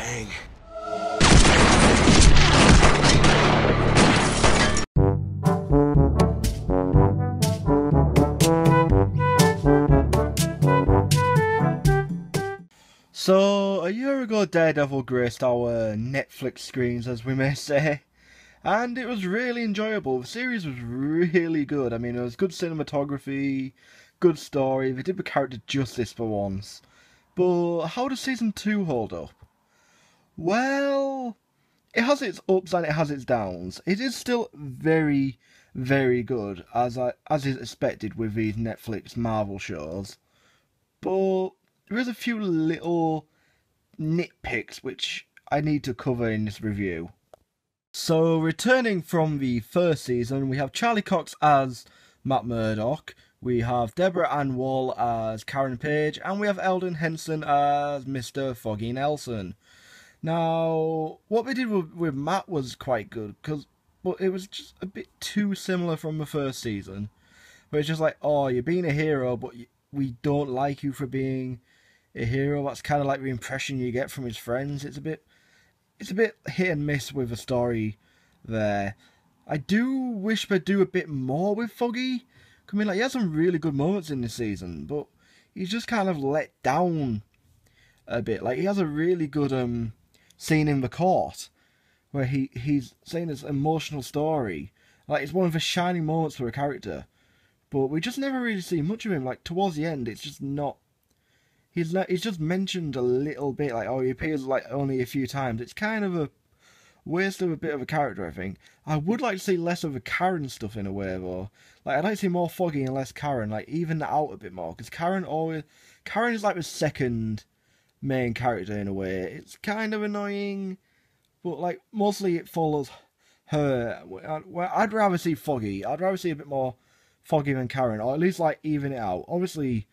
bang. So, a year ago, Daredevil graced our Netflix screens, as we may say, and it was really enjoyable. The series was really good. I mean, it was good cinematography, good story. They did the character justice for once. But how does season two hold up? Well, it has its ups and it has its downs. It is still very, very good, as I as is expected with these Netflix Marvel shows. But there is a few little nitpicks which I need to cover in this review. So, returning from the first season, we have Charlie Cox as Matt Murdock, we have Deborah Ann Woll as Karen Page, and we have Elden Henson as Mr. Foggy Nelson. Now, what they did with, with Matt was quite good, because but it was just a bit too similar from the first season. Where it's just like, oh, you're being a hero, but we don't like you for being a hero. That's kind of like the impression you get from his friends. It's a bit, it's a bit hit and miss with the story there. I do wish they'd do a bit more with Foggy. I mean, like he had some really good moments in this season, but he's just kind of let down a bit. Like he has a really good um scene in the court where he he's saying this emotional story. Like it's one of the shining moments for a character, but we just never really see much of him. Like towards the end, it's just not he's he's just mentioned a little bit, like oh he appears like only a few times. It's kind of a waste of a bit of a character, I think. I would like to see less of the Karen stuff in a way, though. Like I'd like to see more Foggy and less Karen, like even that out a bit more, because Karen always Karen is like the second main character in a way. It's kind of annoying, but like mostly it follows her. I'd rather see Foggy. I'd rather see a bit more Foggy than Karen, or at least like even it out. Obviously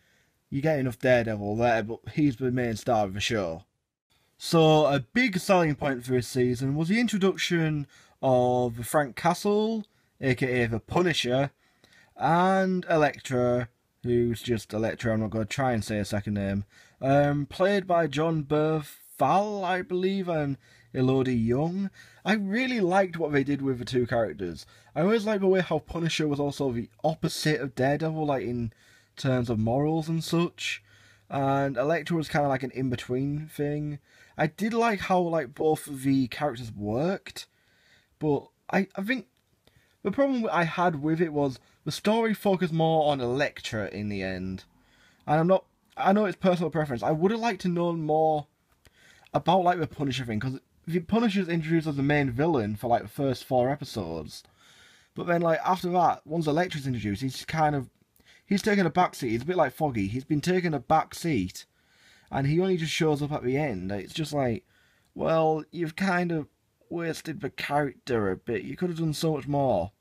you get enough Daredevil there, but he's the main star of the show. So, a big selling point for this season was the introduction of Frank Castle, aka the Punisher, and Elektra, who's just Elektra, I'm not going to try and say a second name, um, played by Jon Bernthal, I believe, and Elodie Yung. I really liked what they did with the two characters. I always liked the way how Punisher was also the opposite of Daredevil, like in terms of morals and such. And Elektra was kind of like an in between thing. I did like how like both of the characters worked, but I I think the problem I had with it was the story focused more on Elektra in the end, and I'm not. I know it's personal preference. I would have liked to know more about like the Punisher thing because the Punisher's introduced as the main villain for like the first four episodes, but then like after that, once Elektra's introduced, he's kind of he's taken a back seat. He's a bit like Foggy. He's been taking a back seat, and he only just shows up at the end. It's just like, well, you've kind of wasted the character a bit. You could have done so much more.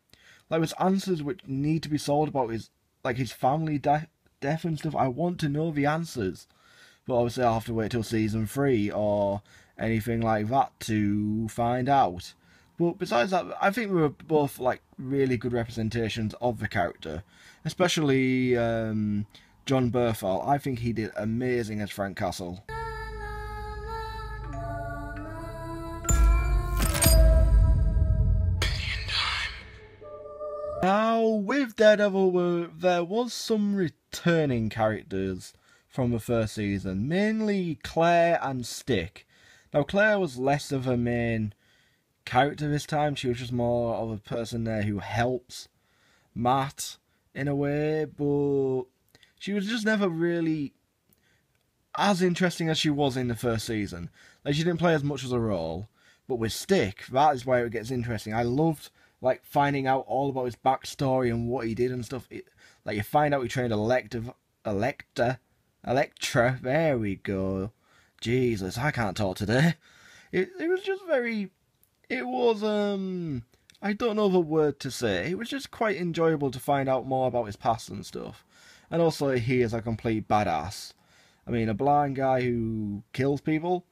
Like with answers which need to be solved about his like his family de- death and stuff. I want to know the answers, but obviously I'll have to wait till season three or anything like that to find out. But besides that, I think we were both like really good representations of the character, especially um, Jon Bernthal. I think he did amazing as Frank Castle. Daredevil, there was some returning characters from the first season, mainly Claire and Stick. Now, Claire was less of a main character this time. She was just more of a person there who helps Matt in a way, but she was just never really as interesting as she was in the first season. Like she didn't play as much as a role, but with Stick, that is where it gets interesting. I loved like finding out all about his backstory and what he did and stuff. It, like you find out he trained Elektra, Elektra, Elektra. There we go. Jesus, I can't talk today. It it was just very it was um I don't know the word to say. It was just quite enjoyable to find out more about his past and stuff. And also he is a complete badass. I mean, a blind guy who kills people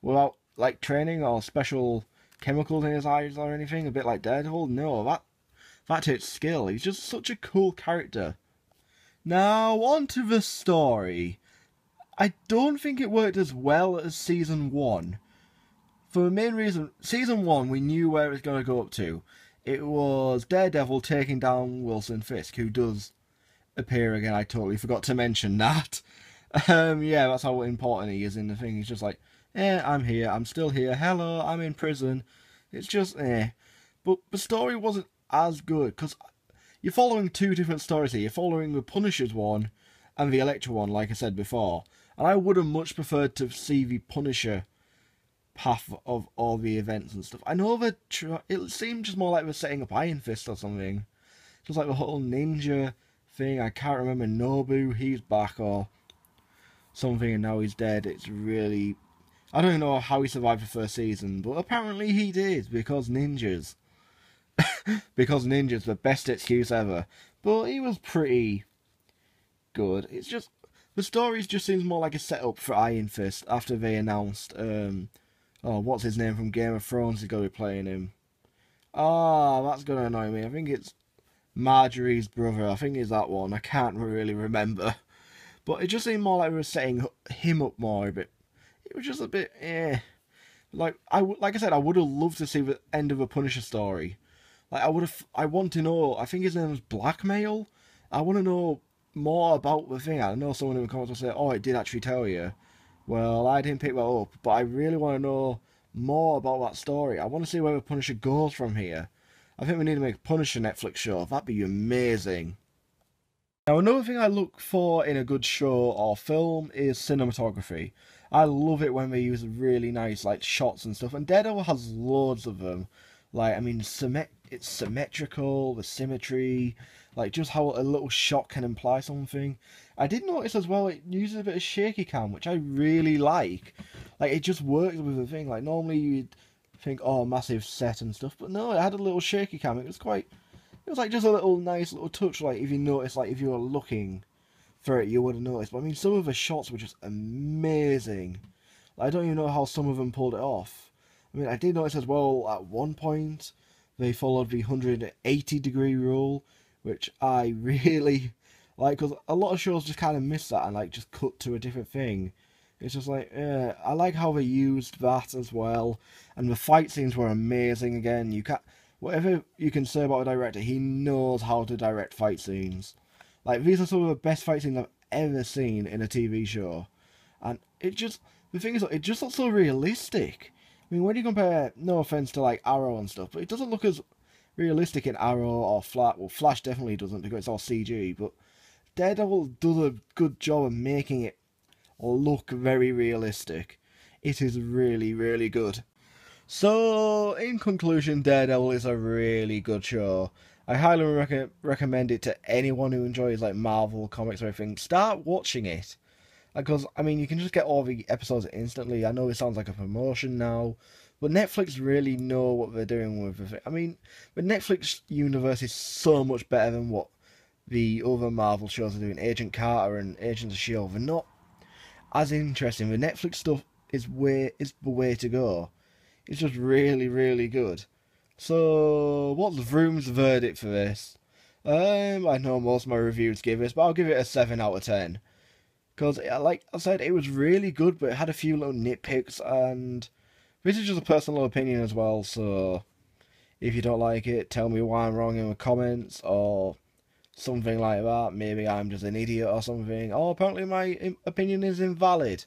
without like training or special chemicals in his eyes or anything, a bit like Daredevil. No, that that takes skill. He's just such a cool character. Now on to the story. I don't think it worked as well as season one. For the main reason, season one, we knew where it was going to go up to. It was Daredevil taking down Wilson Fisk, who does appear again. I totally forgot to mention that. Um, yeah, that's how important he is in the thing. He's just like, eh, I'm here, I'm still here. Hello, I'm in prison. It's just, eh. But the story wasn't as good because you're following two different stories here. You're following the Punisher's one and the Elektra one, like I said before. And I would have much preferred to see the Punisher path of all the events and stuff. I know that it seemed just more like we're setting up Iron Fist or something. Just like the whole ninja thing. I can't remember Nobu, he's back or something and now he's dead. It's really. I don't know how he survived the first season, but apparently he did because ninjas. because ninjas, the best excuse ever. But he was pretty good. It's just the story just seems more like a setup for Iron Fist after they announced um oh what's his name from Game of Thrones is gonna be playing him. Ah, oh, that's gonna annoy me. I think it's Margaery's brother. I think it's that one. I can't really remember. But it just seemed more like we were setting him up more a bit. It was just a bit eh. Like I like I said, I would have loved to see the end of a Punisher story. Like I would have. I want to know. I think his name was Blackmail. I want to know more about the thing. I know someone in the comments will say, "Oh, it did actually tell you." Well, I didn't pick that up, but I really want to know more about that story. I want to see where the Punisher goes from here. I think we need to make a Punisher Netflix show. That'd be amazing. Now, another thing I look for in a good show or film is cinematography. I love it when they use really nice like shots and stuff, and Daredevil has loads of them. Like, I mean, symmet- it's symmetrical, the symmetry, like just how a little shot can imply something. I did notice as well it uses a bit of shaky cam, which I really like. Like it just works with the thing. Like normally you'd think, oh, massive set and stuff, but no, it had a little shaky cam. It was quite. It was like just a little nice little touch. Like if you notice, like if you were looking for it, you would have noticed. But I mean, some of the shots were just amazing. I don't even know how some of them pulled it off. I mean, I did notice as well at one point they followed the 180 degree rule, which I really like because a lot of shows just kind of miss that and like just cut to a different thing. It's just like, I like how they used that as well, and the fight scenes were amazing. Again, you can't, whatever you can say about a director, he knows how to direct fight scenes. Like these are some of the best fight scenes I've ever seen in a TV show, and it just the thing is, it just looks so realistic. I mean, when you compare, no offense to like Arrow and stuff, but it doesn't look as realistic in Arrow or Flash. Well, Flash definitely doesn't because it's all CG, but Daredevil does a good job of making it look very realistic. It is really, really good. So, in conclusion, Daredevil is a really good show. I highly rec- recommend it to anyone who enjoys like Marvel comics or anything. Start watching it because I mean you can just get all the episodes instantly. I know it sounds like a promotion now, but Netflix really know what they're doing with it. I mean, the Netflix universe is so much better than what the other Marvel shows are doing. Agent Carter and Agents of Shield. They're not as interesting. The Netflix stuff is way is the way to go. It's just really really good. So, what's Vroom's verdict for this? Um, I know most of my reviews give this, but I'll give it a seven out of ten. Because, like I said, it was really good, but it had a few little nitpicks, and this is just a personal opinion as well, so if you don't like it, tell me why I'm wrong in the comments, or something like that. Maybe I'm just an idiot or something, or apparently my opinion is invalid.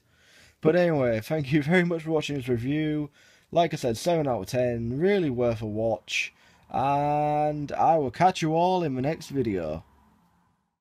But anyway, thank you very much for watching this review. Like I said, 7 out of 10, really worth a watch, and I will catch you all in the next video.